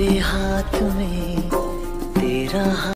मेरे हाथ में तेरा हाथ